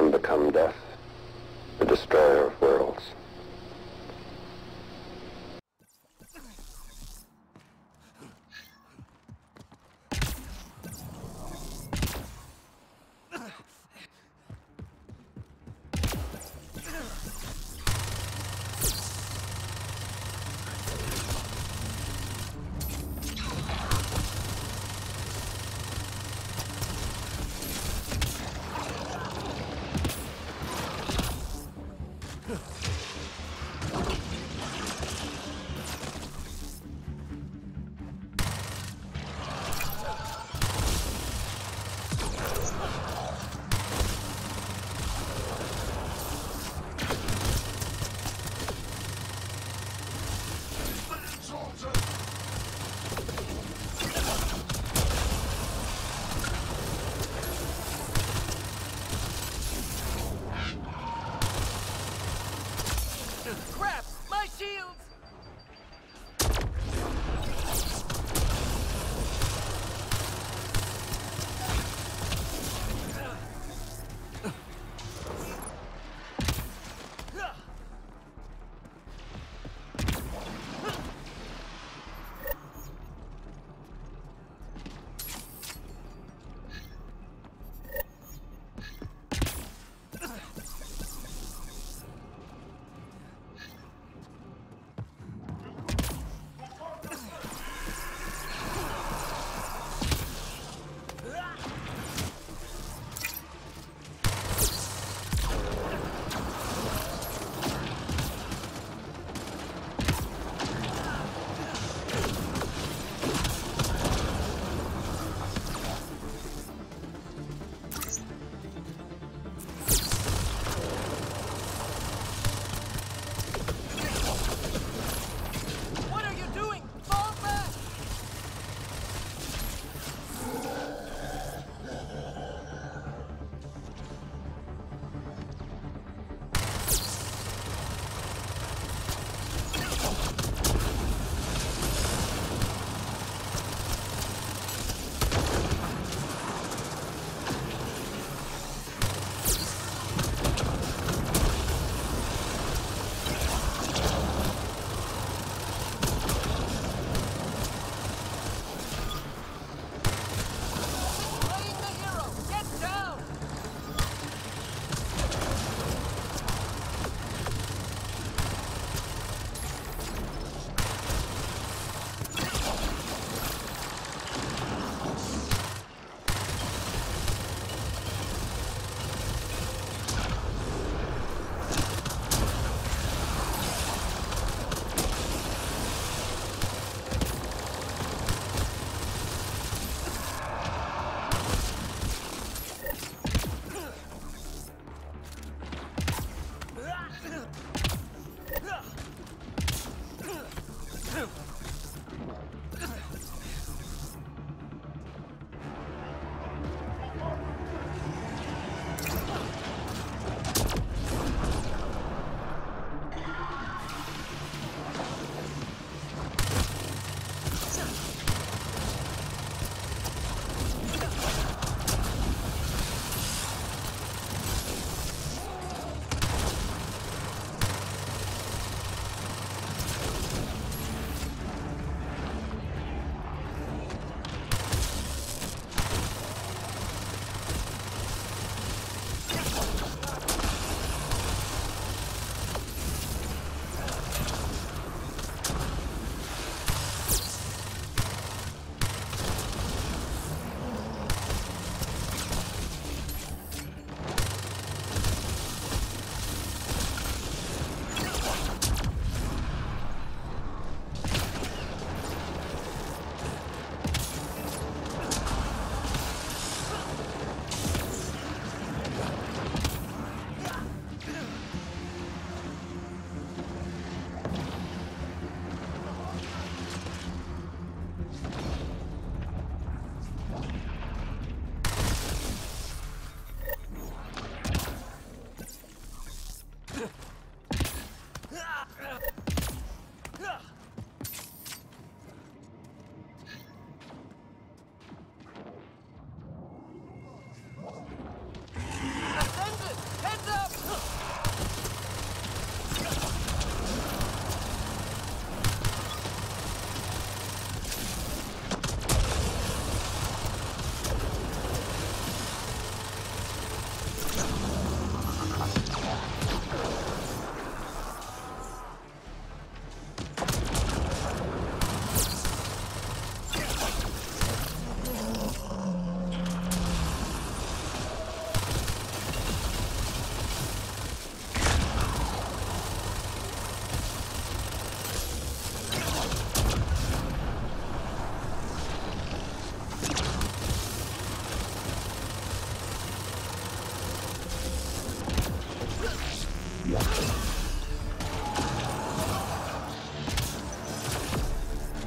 am become death, the destroyer of worlds.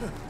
Huh.